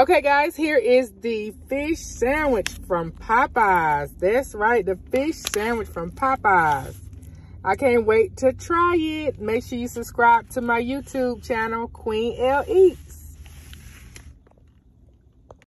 Okay, guys, here is the fish sandwich from Popeyes. That's right, the fish sandwich from Popeyes. I can't wait to try it. Make sure you subscribe to my YouTube channel, Queen L Eats.